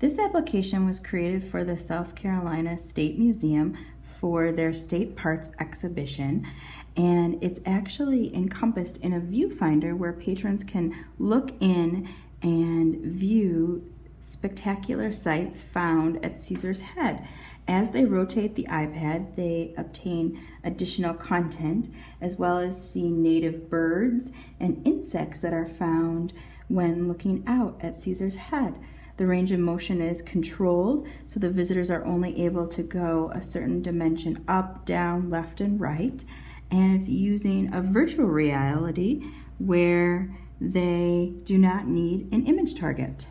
This application was created for the South Carolina State Museum for their state parks exhibition and it's actually encompassed in a viewfinder where patrons can look in and view spectacular sights found at Caesar's Head. As they rotate the iPad, they obtain additional content as well as see native birds and insects that are found when looking out at Caesar's Head. The range of motion is controlled, so the visitors are only able to go a certain dimension up, down, left, and right. And it's using a virtual reality where they do not need an image target.